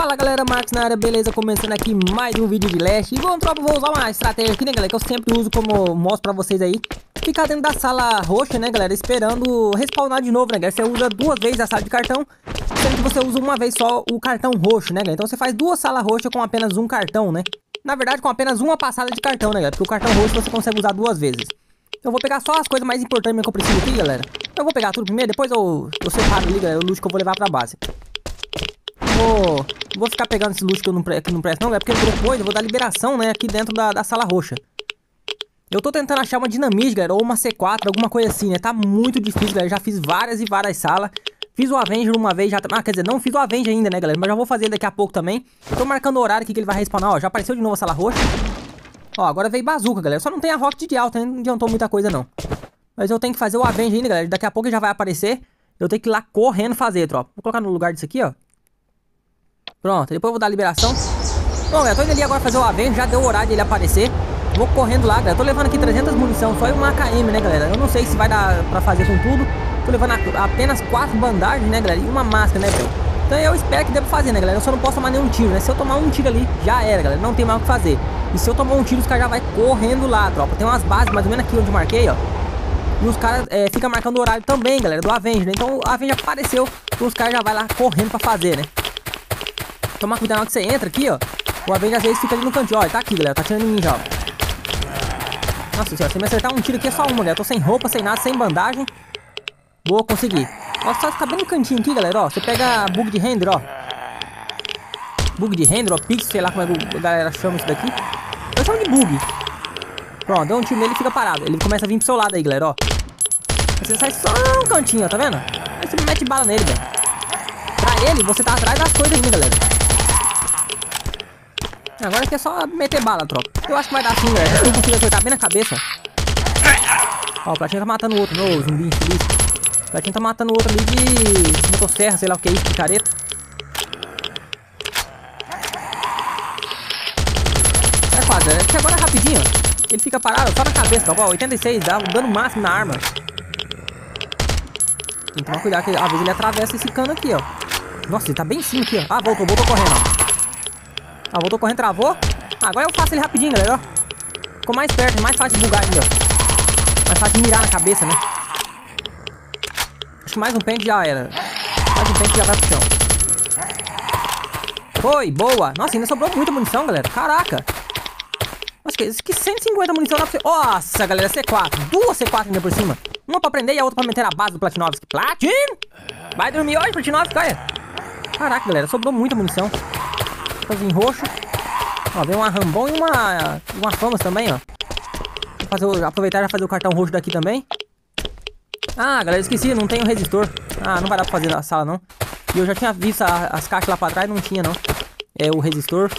Fala galera, Max na área, beleza? Começando aqui mais um vídeo de Leste E tropa, vou usar uma estratégia aqui, né galera, que eu sempre uso como mostro pra vocês aí. Ficar dentro da sala roxa, né galera, esperando respawnar de novo, né galera? Você usa duas vezes a sala de cartão Sendo que você usa uma vez só o cartão roxo, né galera? Então você faz duas salas roxas com apenas um cartão, né? Na verdade, com apenas uma passada de cartão, né galera? Porque o cartão roxo você consegue usar duas vezes. Eu vou pegar só as coisas mais importantes que eu preciso aqui, galera. Eu vou pegar tudo primeiro, depois eu, eu separo ali, galera, o loot que eu vou levar pra base. Vou, vou ficar pegando esse loot que, eu não, que não presta não, é porque depois eu vou dar liberação, né, aqui dentro da, da sala roxa. Eu tô tentando achar uma dinamite, galera, ou uma C4, alguma coisa assim, né, tá muito difícil, galera, já fiz várias e várias salas. Fiz o Avenger uma vez, já... Ah, quer dizer, não fiz o Avenger ainda, né, galera, mas já vou fazer daqui a pouco também. Tô marcando o horário aqui que ele vai respawnar, ó, já apareceu de novo a sala roxa. Ó, agora veio bazuca, galera, só não tem a rocket de alta, né? não adiantou muita coisa, não. Mas eu tenho que fazer o Avenger ainda, galera, daqui a pouco ele já vai aparecer. Eu tenho que ir lá correndo fazer, tropa. Vou colocar no lugar disso aqui, ó. Pronto, depois eu vou dar a liberação. Bom, galera, tô indo ali agora fazer o Avenger, já deu o horário dele aparecer. Vou correndo lá, galera. Tô levando aqui 300 munição, só uma AKM, né, galera? Eu não sei se vai dar pra fazer com tudo. Tô levando apenas quatro bandagens, né, galera? E uma máscara, né, velho? Então eu espero que dê pra fazer, né, galera? Eu só não posso tomar nenhum tiro, né? Se eu tomar um tiro ali, já era, galera. Não tem mais o que fazer. E se eu tomar um tiro, os caras já vai correndo lá, tropa. Tem umas bases mais ou menos aqui onde marquei, ó. E os caras é, ficam marcando o horário também, galera, do Avenger, né? Então o Avenger apareceu e os caras já vai lá correndo pra fazer, né? Tomar cuidado na hora que você entra aqui, ó. O Avenger às vezes fica ali no cantinho. Ó, ele tá aqui, galera. Tá tirando em mim já, ó. Nossa senhora, se me acertar um tiro aqui é só uma, galera. Tô sem roupa, sem nada, sem bandagem. Boa, consegui. Ó, só ficar bem no cantinho aqui, galera, ó. Você pega bug de render, ó. Bug de render, ó. Pix, sei lá como é que a galera chama isso daqui. Eu chamo de bug. Pronto, deu um tiro nele e fica parado. Ele começa a vir pro seu lado aí, galera, ó. Você sai só no cantinho, ó, tá vendo? Aí você mete bala nele, velho. Pra ele, você tá atrás das coisas ainda, galera. Agora aqui é só meter bala, tropa. Eu acho que vai dar sim, galera. Eu consigo acertar bem na cabeça. Ó, o Platinho tá matando o outro. Ô, zumbi infeliz. O Platinho tá matando o outro ali de motosserra, sei lá o que é isso, picareta. É quase, é que agora é rapidinho. Ele fica parado só na cabeça, tropa. Ó, 86, dá dano máximo na arma. Tem que tomar cuidado, que às vezes ele atravessa esse cano aqui, ó. Nossa, ele tá bem em cima aqui, ó. Ah, voltou, voltou correndo, ó. Ah, voltou correndo, travou. Agora eu faço ele rapidinho, galera, ó. Ficou mais perto, mais fácil de bugar ainda, ó. Mais fácil de mirar na cabeça, né? Acho que mais um pente já era. Mais um pente já vai pro chão. Foi, boa. Nossa, ainda sobrou muita munição, galera. Caraca. Nossa, que, que 150 munição dá pra você... Nossa, galera, C4. Duas C4 ainda por cima. Uma pra prender e a outra pra meter na base do Platinovski. Platin! Vai dormir hoje, Platinovski, olha. Caraca, galera, sobrou muita munição em roxo. Ó, vem uma Rambon e uma, uma Famas também, ó. Vou fazer, aproveitar e fazer o cartão roxo daqui também. Ah, galera, esqueci, não tem o resistor. Ah, não vai dar pra fazer na sala, não. E eu já tinha visto a, as caixas lá pra trás, não tinha, não. É o resistor.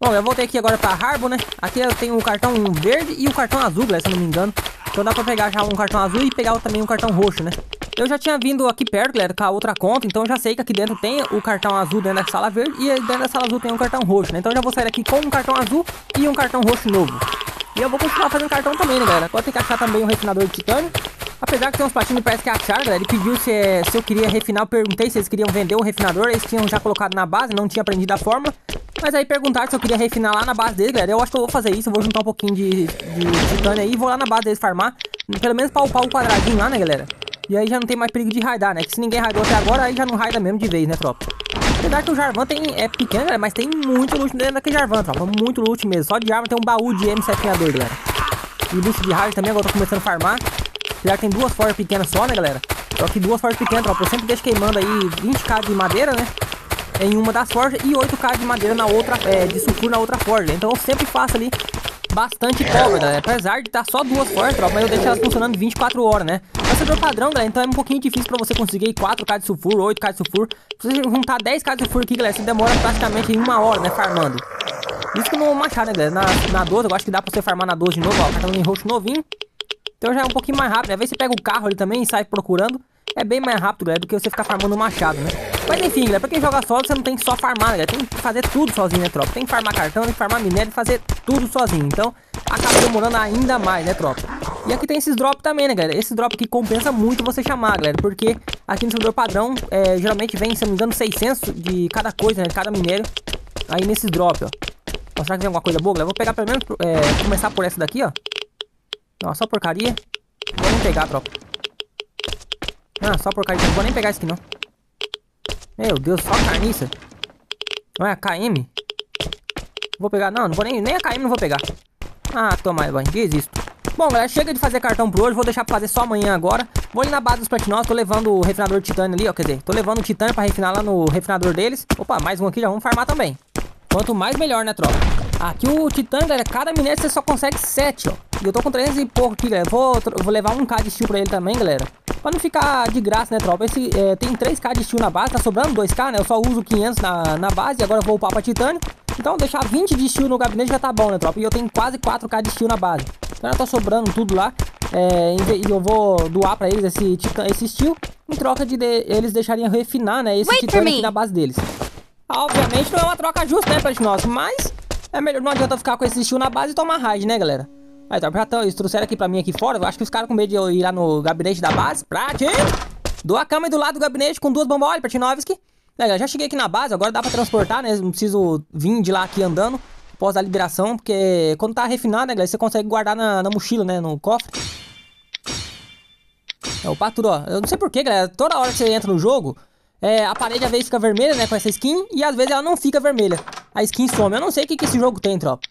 Bom, eu voltei aqui agora pra Harbo, né? Aqui eu tenho o cartão verde e o cartão azul, galera, se eu não me engano. Então dá pra pegar já um cartão azul e pegar também um cartão roxo, né? Eu já tinha vindo aqui perto, galera, com a outra conta, então já sei que aqui dentro tem o cartão azul dentro da sala verde e dentro da sala azul tem um cartão roxo, né? Então já vou sair aqui com um cartão azul e um cartão roxo novo. E eu vou continuar fazendo cartão também, né, galera? Agora tem que achar também um refinador de titânio. Apesar que tem uns platinhos parece que acharam, galera. Ele pediu se, se eu queria refinar. Eu perguntei se eles queriam vender o refinador. Eles tinham já colocado na base, não tinha aprendido a forma. Mas aí perguntaram se eu queria refinar lá na base dele, galera. Eu acho que eu vou fazer isso. Eu vou juntar um pouquinho de, de titânio aí e vou lá na base deles farmar. Pelo menos pra upar o quadradinho lá, né, galera? E aí já não tem mais perigo de raidar, né? Que se ninguém raidou até agora, aí já não raida mesmo de vez, né, tropa? Apesar que o Jarvan tem, é pequeno, galera, mas tem muito loot dentro daquele Jarvan, tropa. Muito loot mesmo. Só de arma tem um baú de M762, galera. E loot de raid também, agora eu tô começando a farmar. Apesar que tem duas forjas pequenas só, né, galera? Só que duas forjas pequenas, tropa. Eu sempre deixo queimando aí 20k de madeira, né? Em uma das forjas e 8k de madeira na outra, é, de sulfuro na outra forja. Então eu sempre faço ali bastante cover, galera. Apesar de estar tá só duas forjas, tropa, mas eu deixo elas funcionando 24 horas, né? Acendedor padrão, galera, então é um pouquinho difícil pra você conseguir 4k de sulfuro, 8k de sulfuro. Se você juntar 10k de sulfuro aqui, galera, você demora praticamente uma hora, né, farmando. Isso que no machado, né, galera? Na, na 12, eu acho que dá pra você farmar na 12 de novo, ó. Cartão em roxo novinho. Então já é um pouquinho mais rápido, né? Às vezes você pega o carro ali também e sai procurando. É bem mais rápido, galera, do que você ficar farmando o machado, né? Mas enfim, galera, pra quem joga solo, você não tem que só farmar, né, galera? Tem que fazer tudo sozinho, né, tropa? Tem que farmar cartão, tem que farmar minério, fazer tudo sozinho. Então, acaba demorando ainda mais, né, tropa? E aqui tem esses drops também, né, galera? Esse drop aqui compensa muito você chamar, galera, porque Aqui no servidor padrão, é, geralmente vem, se não me engano, 600 de cada coisa, né? De cada minério. Aí nesses drop, ó. ó será que tem alguma coisa boa? Eu vou pegar pelo menos, é, começar por essa daqui, ó. Não, só porcaria. Nem pegar, tropa. Ah, só porcaria. Não vou nem pegar isso aqui, não. Meu Deus, só carniça. Não é a KM? Vou pegar, não, não vou nem, nem a KM não vou pegar. Ah, toma aí, desisto. Bom, galera, chega de fazer cartão por hoje, vou deixar pra fazer só amanhã agora. Vou ali na base dos platinos, tô levando o refinador de titânio ali, ó, quer dizer, tô levando o titânio pra refinar lá no refinador deles. Opa, mais um aqui, já vamos farmar também. Quanto mais, melhor, né, tropa? Aqui o titânio, galera, cada minério você só consegue 7, ó. E eu tô com 300 e pouco aqui, galera. Vou, vou levar 1k de steel pra ele também, galera. Pra não ficar de graça, né, tropa? Esse, é, tem 3k de steel na base, tá sobrando 2k, né? Eu só uso 500 na, na base e agora vou upar pra titânio. Então deixar 20 de steel no gabinete já tá bom, né, tropa? E eu tenho quase 4k de steel na base. Então já tá sobrando tudo lá. É, e eu vou doar pra eles esse, titã, esse steel. Em troca de, de eles deixarem refinar, né, esse titânio aqui na base deles. Obviamente não é uma troca justa, né, pra nós, mas... É melhor, não adianta ficar com esse steel na base e tomar raid, né, galera? Aí, tropa, já tão, eles trouxeram aqui pra mim aqui fora. Eu acho que os caras com medo de eu ir lá no gabinete da base. Pratinho! Dou a cama aí do lado do gabinete com duas bombas óleo, Pratinovski. Legal, já cheguei aqui na base, agora dá pra transportar, né? Não preciso vir de lá aqui andando após a liberação, porque quando tá refinado, né, galera, você consegue guardar na, na mochila, né, no cofre. É, o pato, ó, eu não sei porquê, galera, toda hora que você entra no jogo, é, a parede às vezes fica vermelha, né, com essa skin, e às vezes ela não fica vermelha. A skin some, eu não sei o que, que esse jogo tem, tropa.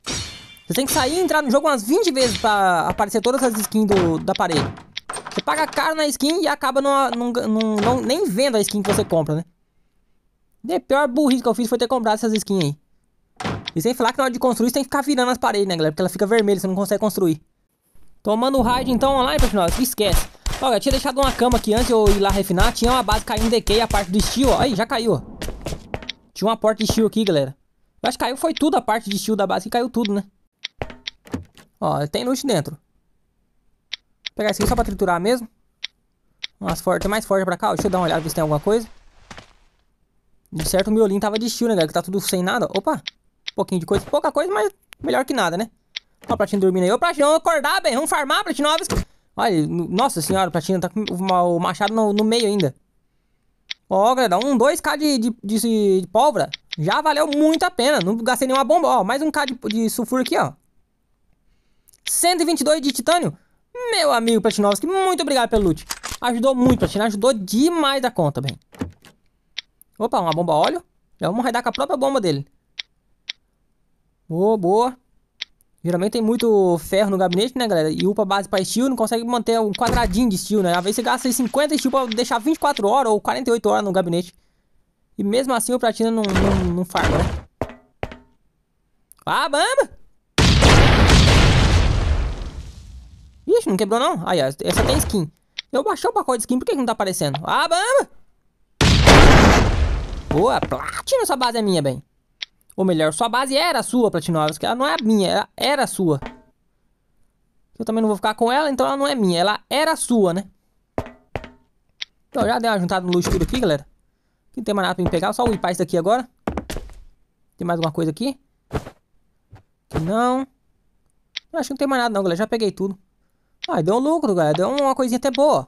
Você tem que sair e entrar no jogo umas 20 vezes pra aparecer todas as skins do, da parede. Você paga caro na skin e acaba não, não, nem vendo a skin que você compra, né? E a pior burrice que eu fiz foi ter comprado essas skins aí. E sem falar que na hora de construir você tem que ficar virando as paredes, né, galera? Porque ela fica vermelha, você não consegue construir. Tomando raid então online, pessoal, esquece. Olha, eu tinha deixado uma cama aqui antes de eu ir lá refinar. Tinha uma base caindo decay, a parte do steel, ó. Aí, já caiu, ó. Tinha uma porta de steel aqui, galera. Eu acho que caiu foi tudo a parte de steel da base, que caiu tudo, né? Ó, tem loot dentro. Vou pegar esse aqui só pra triturar mesmo. Umas fortes, mais forte pra cá. Deixa eu dar uma olhada ver se tem alguma coisa. De certo o miolinho tava de steel, né, galera? Que tá tudo sem nada. Opa! Um pouquinho de coisa. Pouca coisa, mas melhor que nada, né? Ó o Platinho dormindo aí. Ô, Platinho, vamos acordar, bem. Vamos farmar, Platinovski. Olha, nossa senhora, o Platinho tá com o machado no, no meio ainda. Ó, galera, um 2k de, de, de, de, pólvora. Já valeu muito a pena. Não gastei nenhuma bomba. Ó, mais um k de, de sulfuro aqui, ó. 122 de titânio. Meu amigo Platinovski, muito obrigado pelo loot. Ajudou muito, Platina. Ajudou demais da conta, bem. Opa, uma bomba óleo. Já vamos raidar com a própria bomba dele. Boa, boa. Geralmente tem muito ferro no gabinete, né, galera? E upa base pra steel, não consegue manter um quadradinho de steel, né? Às vezes você gasta 50 steel pra deixar 24 horas ou 48 horas no gabinete. E mesmo assim o platina não, não, não farma, né? Ah, bamba! Ixi, não quebrou não? Aí, ó, essa tem skin. Eu baixei o pacote de skin, por que, que não tá aparecendo? Ah, bamba! Boa, platina, sua base é minha, bem. Ou melhor, sua base era sua, Platinovski. Ela não é minha, ela era sua. Eu também não vou ficar com ela, então ela não é minha. Ela era sua, né? Então, já dei uma juntada no luxo tudo aqui, galera. Não tem mais nada pra me pegar. Só o isso daqui agora. Tem mais alguma coisa aqui? Aqui não. Eu acho que não tem mais nada não, galera. Já peguei tudo. Ah, deu um lucro, galera. Deu uma coisinha até boa.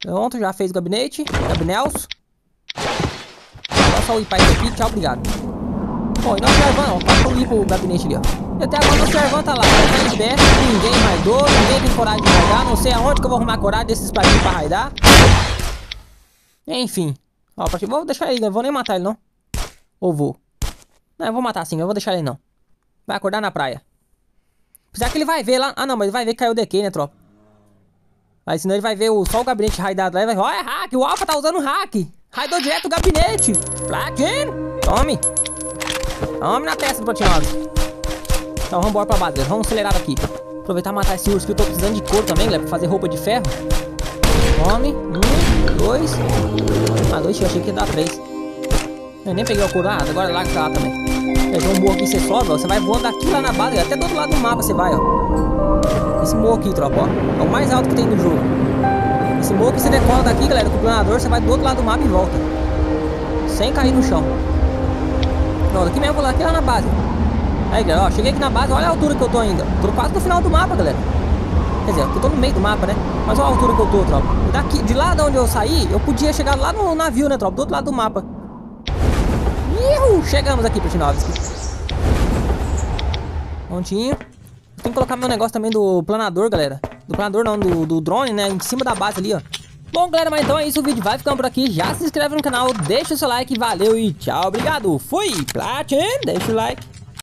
Pronto, já fez o gabinete. Gabinelos só o isso aqui, tchau, obrigado. Bom, e nosso servão, ó, passa o ir pro gabinete ali, ó. Até agora nosso servão tá lá, tá de pé, ninguém raidou, ninguém tem coragem de raidar, não sei aonde que eu vou arrumar coragem desses platinhos pra raidar. Enfim. Ó, vou deixar ele, não vou nem matar ele não. Ou vou? Não, eu vou matar sim, eu vou deixar ele não. Vai acordar na praia. Apesar que ele vai ver lá... Ah, não, mas ele vai ver que caiu o DQ, né, tropa? Aí senão ele vai ver o, só o gabinete raidado lá e vai. Ó, é hack, o Alpha tá usando hack. Raidou direto o gabinete. Platin. Tome. Tome na testa do Platinado. Então vamos embora pra base, galera. Vamos acelerar aqui. Aproveitar e matar esse urso que eu tô precisando de couro também, galera. Pra fazer roupa de ferro. Tome. Um, dois. Ah, dois, eu achei que ia dar três. Eu nem peguei o couro. Ah, agora lá que tá lá também. Tem um morro aqui, você sobe, ó. Você vai voando daqui lá na base, até do outro lado do mapa você vai, ó. Esse morro aqui, tropa, ó. É o mais alto que tem no jogo. Esse morro que você decola daqui, galera, com o planador, você vai do outro lado do mapa e volta. Sem cair no chão. Pronto, aqui mesmo, vou lá, aqui lá na base. Aí, galera, ó, cheguei aqui na base, olha a altura que eu tô ainda. Tô quase no final do mapa, galera. Quer dizer, eu tô no meio do mapa, né? Mas olha a altura que eu tô, tropa. Daqui, de lá de onde eu saí, eu podia chegar lá no navio, né, tropa? Do outro lado do mapa. Ihu, chegamos aqui, Platinovski. Prontinho. Tem que colocar meu negócio também do planador, galera. Do planador não, do, do drone, né? Em cima da base ali, ó. Bom, galera, mas então é isso. O vídeo vai ficando por aqui. Já se inscreve no canal, deixa o seu like, valeu e tchau, obrigado. Fui, Platin, deixa o like.